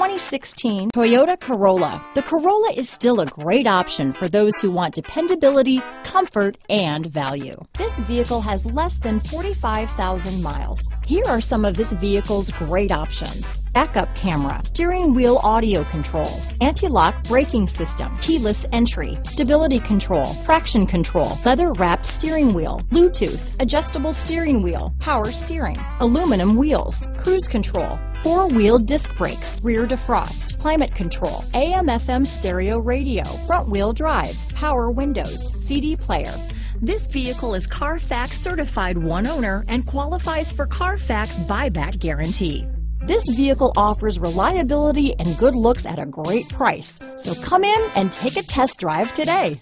2016 Toyota Corolla. The Corolla is still a great option for those who want dependability, comfort, and value. This vehicle has less than 45,000 miles. Here are some of this vehicle's great options. Backup camera, steering wheel audio controls, anti-lock braking system, keyless entry, stability control, traction control, leather wrapped steering wheel, Bluetooth, adjustable steering wheel, power steering, aluminum wheels, cruise control, four-wheel disc brakes, rear defrost, climate control, AM FM stereo radio, front wheel drive, power windows, CD player. This vehicle is Carfax certified one owner and qualifies for Carfax buyback guarantee. This vehicle offers reliability and good looks at a great price. So come in and take a test drive today.